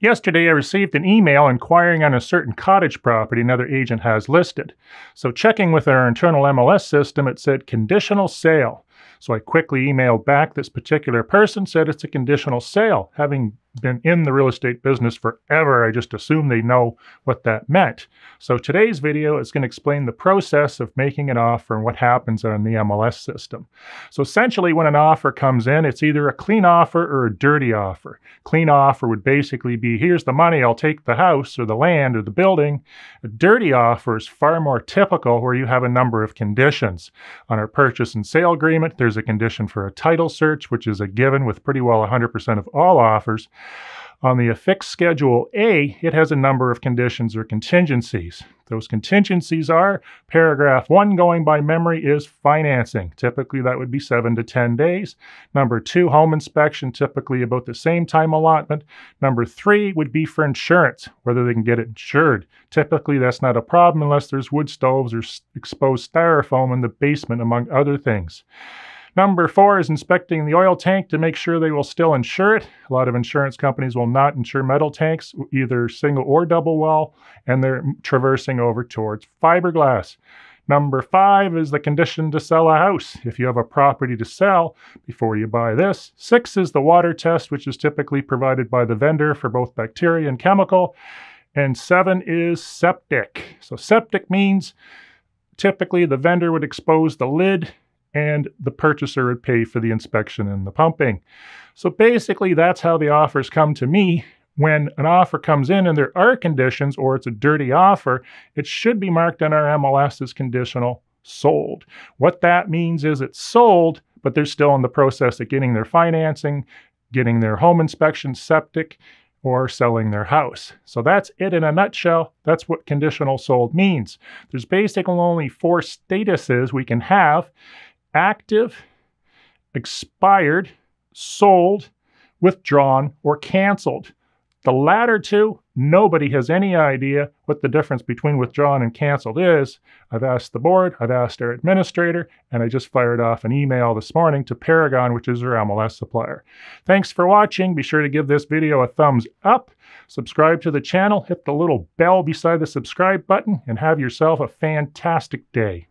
Yesterday, I received an email inquiring on a certain cottage property another agent has listed. So, checking with our internal MLS system, it said conditional sale. So, I quickly emailed back this particular person, said it's a conditional sale. Having been in the real estate business forever, I just assume they know what that meant. So today's video is going to explain the process of making an offer and what happens on the MLS system. So essentially when an offer comes in, it's either a clean offer or a dirty offer. Clean offer would basically be, here's the money, I'll take the house or the land or the building. A dirty offer is far more typical where you have a number of conditions. On our purchase and sale agreement, there's a condition for a title search, which is a given with pretty well 100% of all offers. On the affixed Schedule A, it has a number of conditions or contingencies. Those contingencies are paragraph one, going by memory, is financing. Typically, that would be seven to 10 days. Number two, home inspection, typically about the same time allotment. Number three would be for insurance, whether they can get it insured. Typically, that's not a problem unless there's wood stoves or exposed styrofoam in the basement, among other things. Number four is inspecting the oil tank to make sure they will still insure it. A lot of insurance companies will not insure metal tanks, either single or double well, and they're traversing over towards fiberglass. Number five is the condition to sell a house. If you have a property to sell before you buy this. Six is the water test, which is typically provided by the vendor for both bacteria and chemical. And seven is septic. So septic means typically the vendor would expose the lid and the purchaser would pay for the inspection and the pumping. So basically, that's how the offers come to me. When an offer comes in and there are conditions or it's a dirty offer, it should be marked on our MLS as conditional sold. What that means is it's sold, but they're still in the process of getting their financing, getting their home inspection, septic, or selling their house. So that's it in a nutshell. That's what conditional sold means. There's basically only four statuses we can have active, expired, sold, withdrawn, or canceled. The latter two, nobody has any idea what the difference between withdrawn and canceled is. I've asked the board, I've asked our administrator, and I just fired off an email this morning to Paragon, which is our MLS supplier. Thanks for watching. Be sure to give this video a thumbs up, subscribe to the channel, hit the little bell beside the subscribe button, and have yourself a fantastic day.